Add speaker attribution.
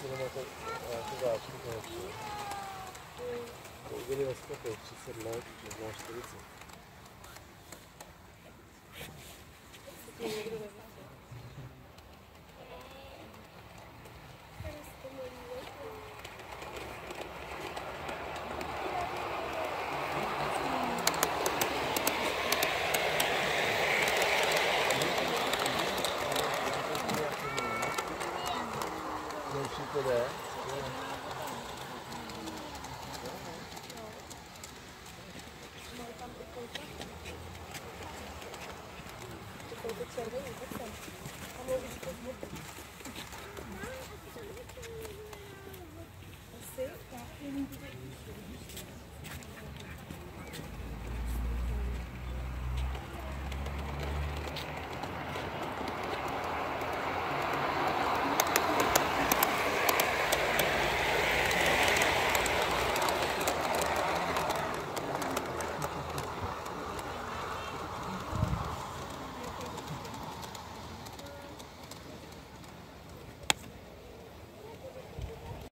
Speaker 1: кілометр туди, Черкащина. Виявилось фото, чи це лайк, не
Speaker 2: Super there.